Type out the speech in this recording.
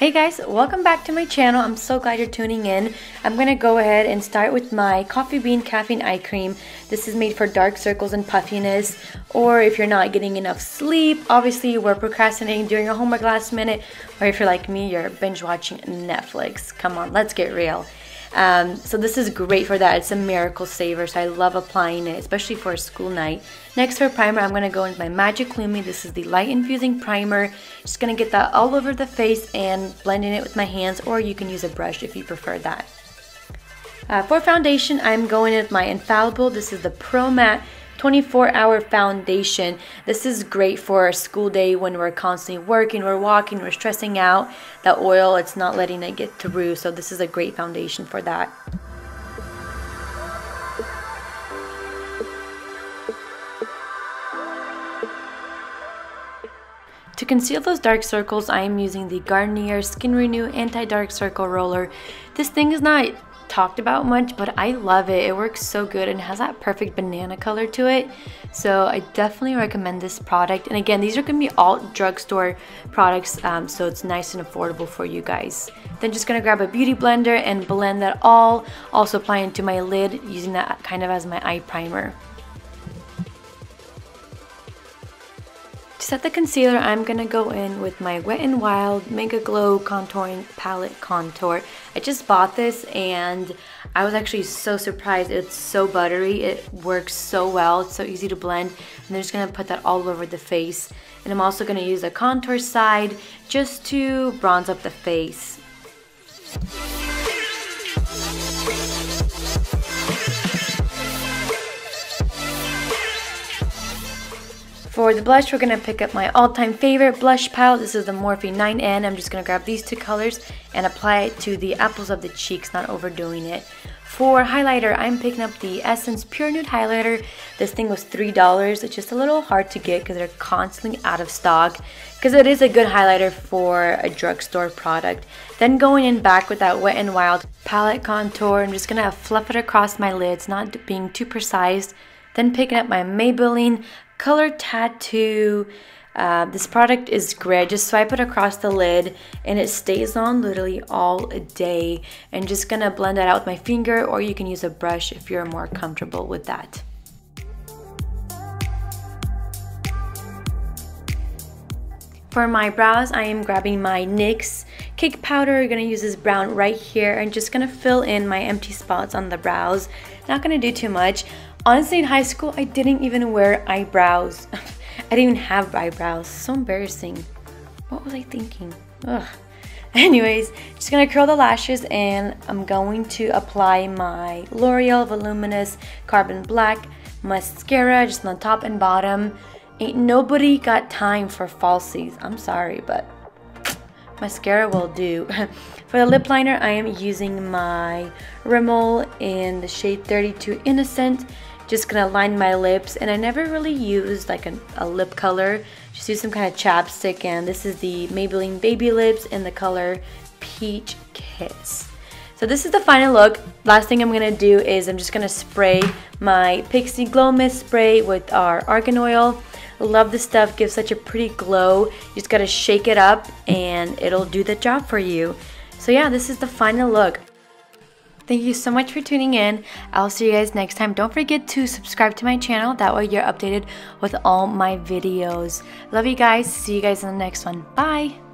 Hey guys, welcome back to my channel. I'm so glad you're tuning in. I'm to go ahead and start with my Coffee Bean Caffeine Eye Cream. This is made for dark circles and puffiness, or if you're not getting enough sleep, obviously you were procrastinating during your homework last minute, or if you're like me, you're binge watching Netflix. Come on, let's get real. Um, so this is great for that. It's a miracle saver, so I love applying it, especially for a school night. Next for primer, I'm going to go with my Magic Lumi. This is the Light Infusing Primer. Just to get that all over the face and blending it with my hands, or you can use a brush if you prefer that. Uh, for foundation, I'm going with my Infallible. This is the Pro Matte 24 hour foundation. This is great for a school day when we're constantly working, we're walking, we're stressing out. The oil, it's not letting it get through. So this is a great foundation for that. To conceal those dark circles, I am using the Garnier Skin Renew Anti-Dark Circle Roller. This thing is not talked about much, but I love it. It works so good and has that perfect banana color to it. So I definitely recommend this product. And again, these are gonna be all drugstore products, um, so it's nice and affordable for you guys. Then just gonna grab a beauty blender and blend that all, also apply into my lid using that kind of as my eye primer. To set the concealer, I'm going to go in with my Wet n Wild Mega Glow Contouring Palette Contour. I just bought this and I was actually so surprised. It's so buttery. It works so well. It's so easy to blend. And I'm just to put that all over the face. And I'm also to use the contour side just to bronze up the face. For the blush, we're to pick up my all-time favorite blush palette. This is the Morphe 9N. I'm just to grab these two colors and apply it to the apples of the cheeks, not overdoing it. For highlighter, I'm picking up the Essence Pure Nude Highlighter. This thing was $3. It's just a little hard to get because they're constantly out of stock because it is a good highlighter for a drugstore product. Then going in back with that Wet n Wild palette contour, I'm just going to fluff it across my lids, not being too precise. Then picking up my Maybelline color tattoo. Uh, this product is great. Just swipe it across the lid and it stays on literally all day. And just gonna blend that out with my finger or you can use a brush if you're more comfortable with that. For my brows, I am grabbing my NYX Cake Powder. I'm gonna use this brown right here and just gonna fill in my empty spots on the brows. Not gonna do too much. Honestly, in high school, I didn't even wear eyebrows. I didn't even have eyebrows. So embarrassing. What was I thinking? Ugh. Anyways, just gonna curl the lashes and I'm going to apply my L'Oreal Voluminous Carbon Black mascara just on the top and bottom. Ain't nobody got time for falsies. I'm sorry, but mascara will do. for the lip liner, I am using my Rimmel in the shade 32 Innocent just gonna line my lips. And I never really used like a, a lip color just use some kind of chapstick. And this is the Maybelline Baby Lips in the color Peach Kiss. So this is the final look. Last thing I'm gonna do is I'm just gonna spray my Pixi Glow Mist spray with our argan oil love this stuff gives such a pretty glow you just gotta shake it up and it'll do the job for you so yeah this is the final look Thank you so much for tuning in. I'll see you guys next time. Don't forget to subscribe to my channel. That way you're updated with all my videos. Love you guys. See you guys in the next one. Bye.